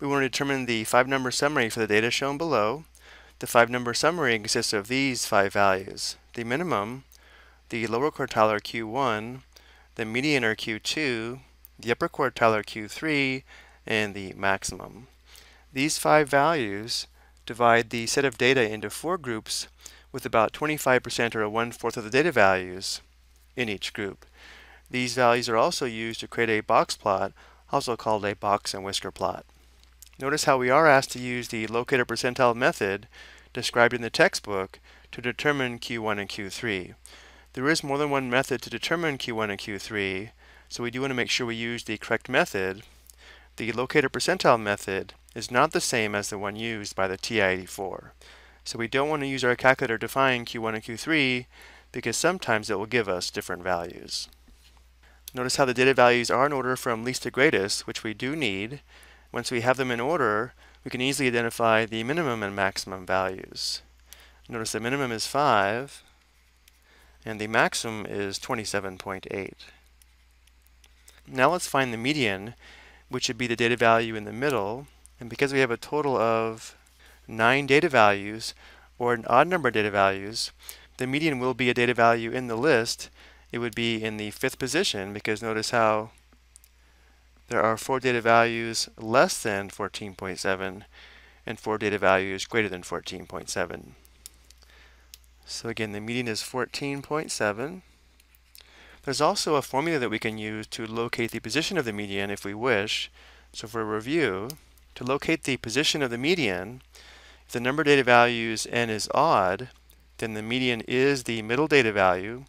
we want to determine the five-number summary for the data shown below. The five-number summary consists of these five values. The minimum, the lower quartile or Q1, the median or Q2, the upper quartile or Q3, and the maximum. These five values divide the set of data into four groups with about 25% or one-fourth of the data values in each group. These values are also used to create a box plot, also called a box and whisker plot. Notice how we are asked to use the locator percentile method described in the textbook to determine Q1 and Q3. There is more than one method to determine Q1 and Q3, so we do want to make sure we use the correct method. The locator percentile method is not the same as the one used by the TI-84. So we don't want to use our calculator to find Q1 and Q3 because sometimes it will give us different values. Notice how the data values are in order from least to greatest, which we do need. Once we have them in order, we can easily identify the minimum and maximum values. Notice the minimum is 5, and the maximum is 27.8. Now let's find the median, which would be the data value in the middle. And because we have a total of 9 data values, or an odd number of data values, the median will be a data value in the list. It would be in the fifth position because notice how there are four data values less than 14.7 and four data values greater than 14.7. So again, the median is 14.7. There's also a formula that we can use to locate the position of the median if we wish. So for review, to locate the position of the median, if the number of data values n is odd, then the median is the middle data value.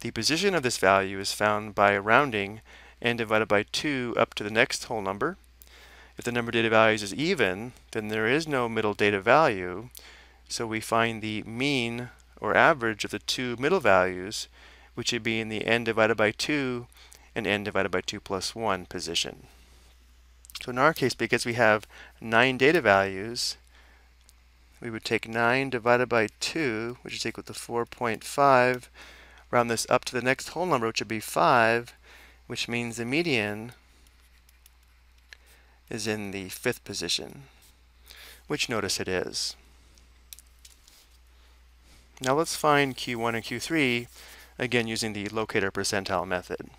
The position of this value is found by rounding n divided by 2 up to the next whole number. If the number of data values is even, then there is no middle data value, so we find the mean or average of the two middle values, which would be in the n divided by 2 and n divided by 2 plus 1 position. So in our case, because we have 9 data values, we would take 9 divided by 2, which is equal to 4.5, round this up to the next whole number, which would be 5, which means the median is in the fifth position, which notice it is. Now let's find Q1 and Q3, again using the locator percentile method.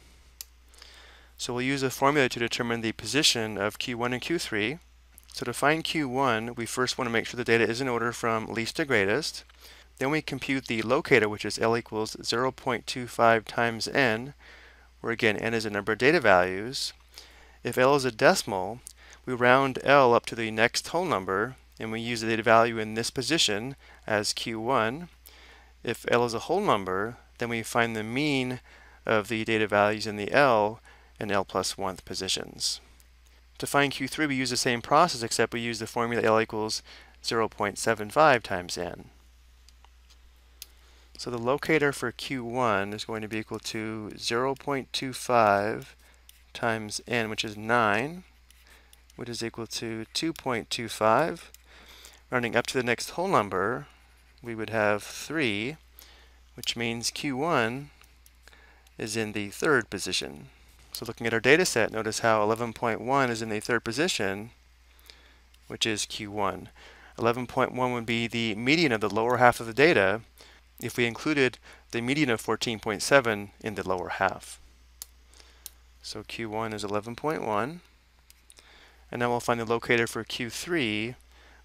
So we'll use a formula to determine the position of Q1 and Q3. So to find Q1, we first want to make sure the data is in order from least to greatest. Then we compute the locator, which is L equals 0.25 times n, where again n is a number of data values. If L is a decimal, we round L up to the next whole number, and we use the data value in this position as Q1. If L is a whole number, then we find the mean of the data values in the L and L plus 1th positions. To find Q3, we use the same process, except we use the formula L equals 0.75 times n. So the locator for Q1 is going to be equal to 0.25 times n, which is 9, which is equal to 2.25. Rounding up to the next whole number, we would have 3, which means Q1 is in the third position. So looking at our data set, notice how 11.1 is in the third position, which is Q1. 11.1 would be the median of the lower half of the data if we included the median of 14.7 in the lower half. So Q1 is 11.1. And now we'll find the locator for Q3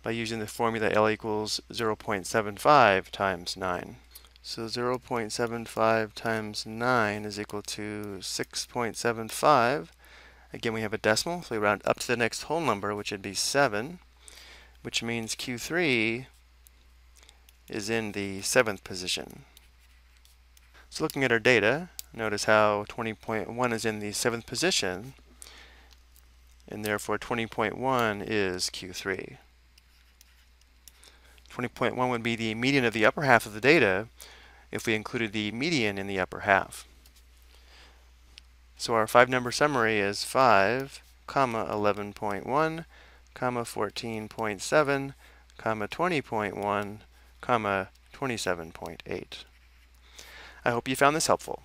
by using the formula L equals 0.75 times 9. So 0.75 times 9 is equal to 6.75. Again, we have a decimal, so we round up to the next whole number, which would be 7, which means Q3 is in the seventh position. So looking at our data, notice how 20.1 is in the seventh position, and therefore 20.1 is Q3. 20.1 would be the median of the upper half of the data, if we included the median in the upper half. So our five number summary is 5, comma 11.1, comma 14.7, comma 20.1, comma 27.8. I hope you found this helpful.